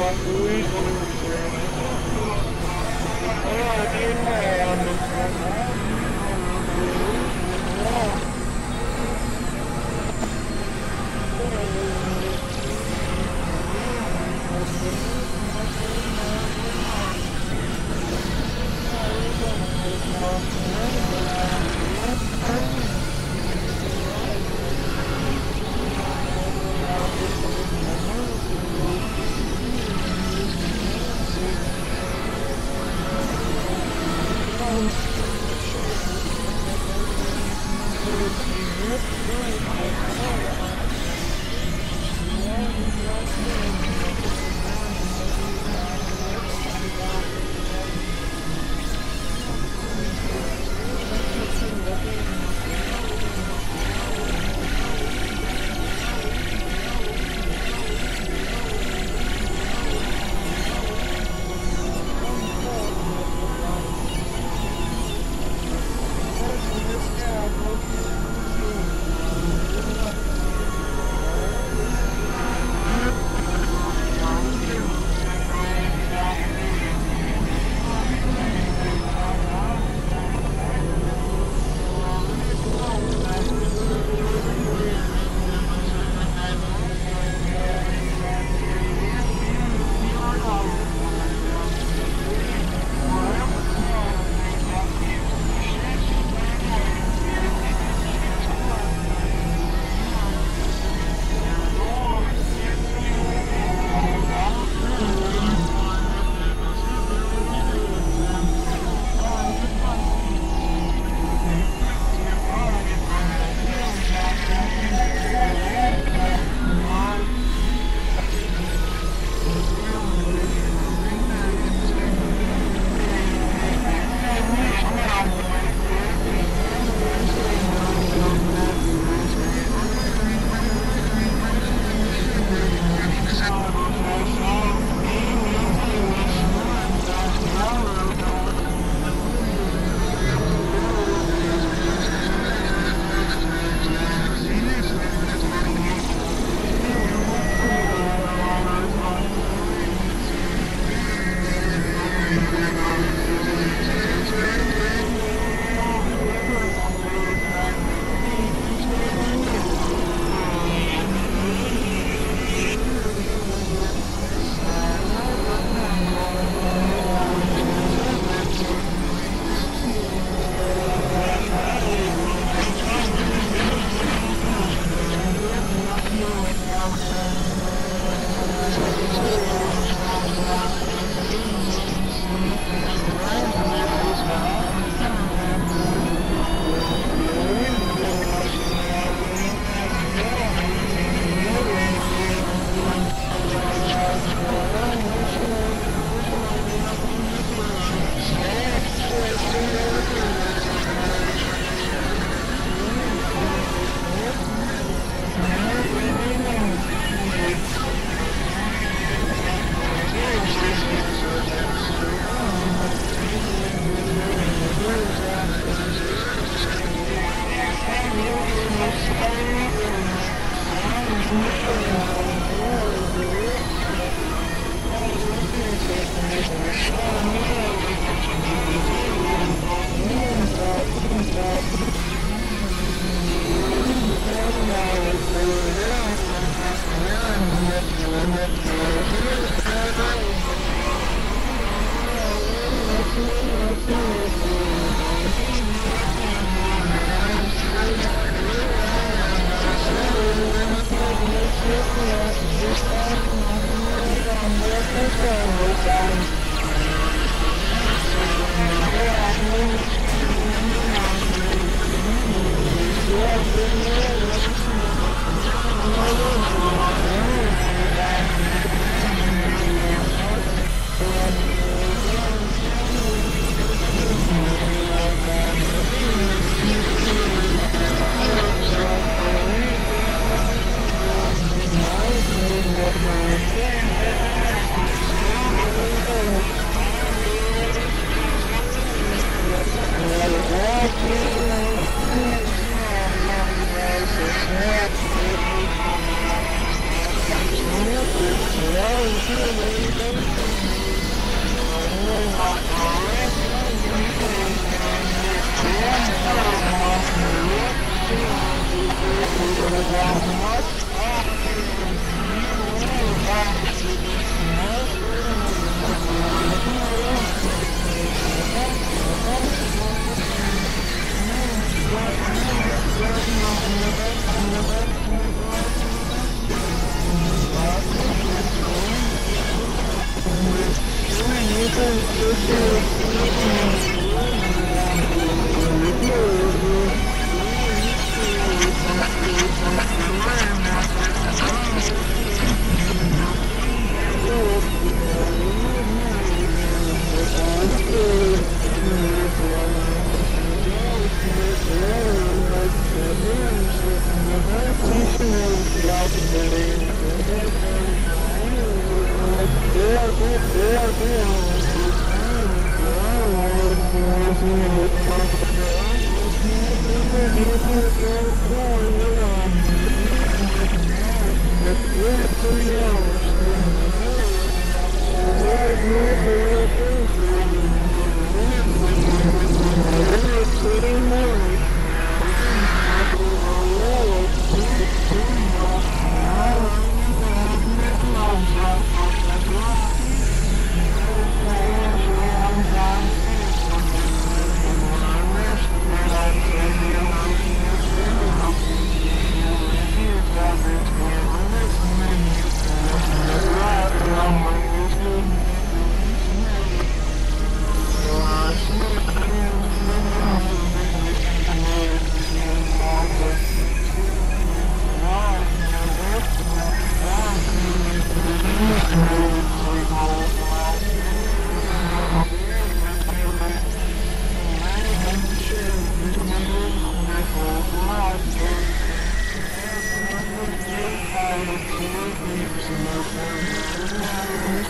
¡Gracias!